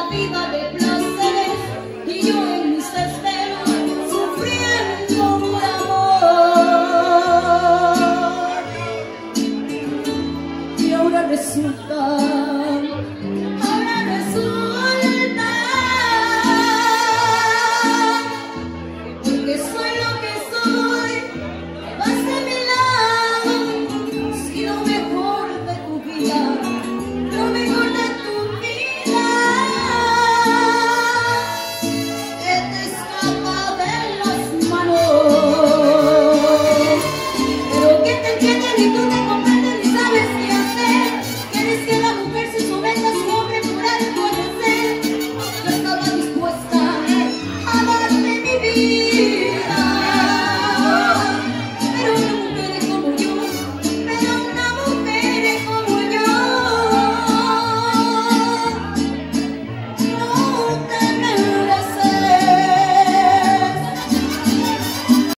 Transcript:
la vida de placeres y yo en mis desvelos sufriendo por amor. Y ahora resulta